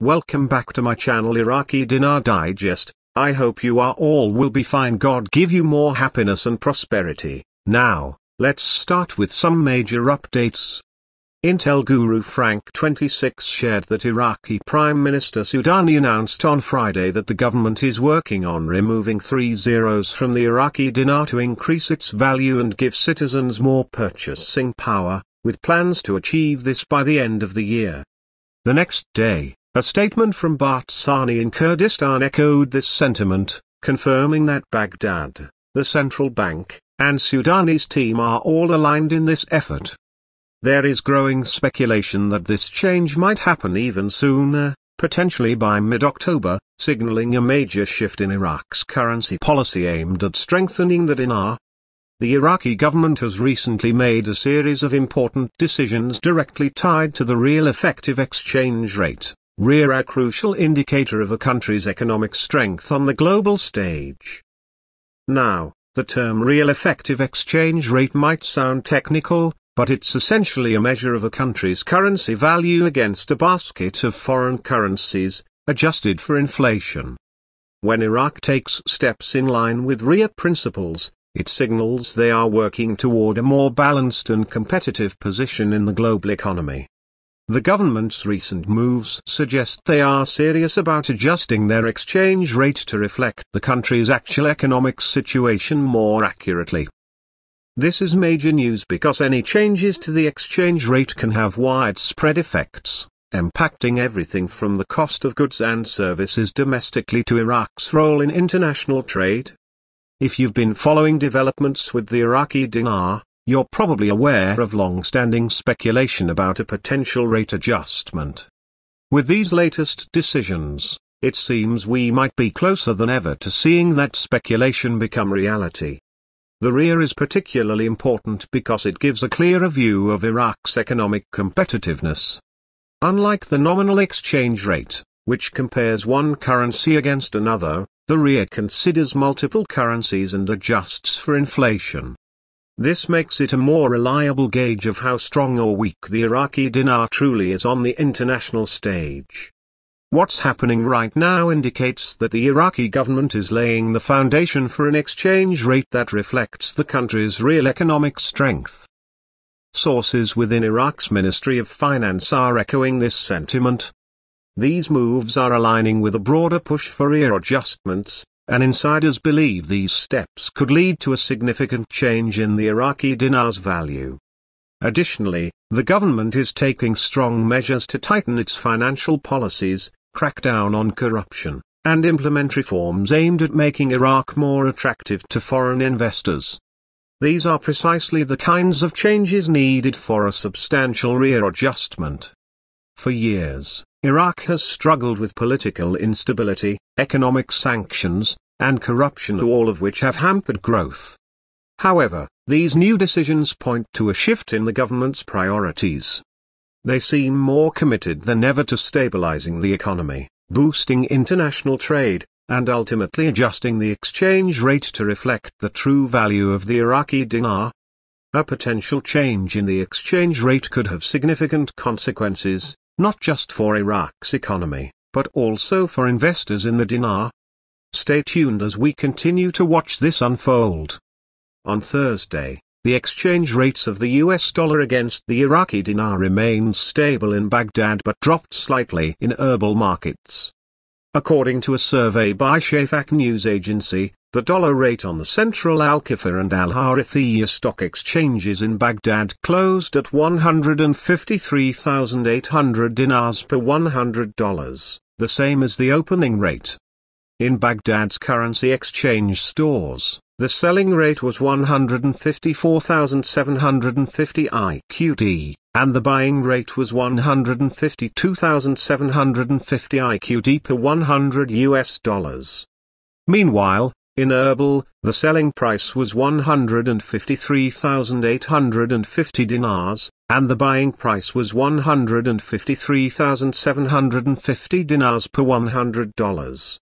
welcome back to my channel Iraqi Dinar Digest, I hope you are all will be fine God give you more happiness and prosperity. Now, let's start with some major updates. Intel guru Frank 26 shared that Iraqi Prime Minister Sudani announced on Friday that the government is working on removing three zeros from the Iraqi dinar to increase its value and give citizens more purchasing power, with plans to achieve this by the end of the year. The next day, a statement from Barzani in Kurdistan echoed this sentiment, confirming that Baghdad, the central bank, and Sudani's team are all aligned in this effort. There is growing speculation that this change might happen even sooner, potentially by mid-October, signaling a major shift in Iraq's currency policy aimed at strengthening the dinar. The Iraqi government has recently made a series of important decisions directly tied to the real effective exchange rate, REA a crucial indicator of a country's economic strength on the global stage. Now, the term real effective exchange rate might sound technical, but it's essentially a measure of a country's currency value against a basket of foreign currencies, adjusted for inflation. When Iraq takes steps in line with REA principles, it signals they are working toward a more balanced and competitive position in the global economy. The government's recent moves suggest they are serious about adjusting their exchange rate to reflect the country's actual economic situation more accurately. This is major news because any changes to the exchange rate can have widespread effects, impacting everything from the cost of goods and services domestically to Iraq's role in international trade. If you've been following developments with the Iraqi dinar, you're probably aware of long-standing speculation about a potential rate adjustment. With these latest decisions, it seems we might be closer than ever to seeing that speculation become reality. The REA is particularly important because it gives a clearer view of Iraq's economic competitiveness. Unlike the nominal exchange rate, which compares one currency against another, the REA considers multiple currencies and adjusts for inflation. This makes it a more reliable gauge of how strong or weak the Iraqi dinar truly is on the international stage. What's happening right now indicates that the Iraqi government is laying the foundation for an exchange rate that reflects the country's real economic strength. Sources within Iraq's Ministry of Finance are echoing this sentiment. These moves are aligning with a broader push for REER adjustments, and insiders believe these steps could lead to a significant change in the Iraqi dinar's value. Additionally, the government is taking strong measures to tighten its financial policies, crack down on corruption, and implement reforms aimed at making Iraq more attractive to foreign investors. These are precisely the kinds of changes needed for a substantial REER adjustment. For years, Iraq has struggled with political instability, economic sanctions, and corruption all of which have hampered growth. However, these new decisions point to a shift in the government's priorities. They seem more committed than ever to stabilizing the economy, boosting international trade, and ultimately adjusting the exchange rate to reflect the true value of the Iraqi dinar. A potential change in the exchange rate could have significant consequences, not just for Iraq's economy, but also for investors in the dinar. Stay tuned as we continue to watch this unfold. On Thursday, the exchange rates of the US dollar against the Iraqi dinar remained stable in Baghdad but dropped slightly in Erbil markets. According to a survey by Shafaq news agency, the dollar rate on the Central Al-Kifah and Al-Harithiyya stock exchanges in Baghdad closed at 153,800 dinars per $100, the same as the opening rate. In Baghdad's currency exchange stores, the selling rate was 154,750 IQD, and the buying rate was 152,750 IQD per 100 US dollars. Meanwhile, in Erbil, the selling price was 153,850 dinars, and the buying price was 153,750 dinars per $100.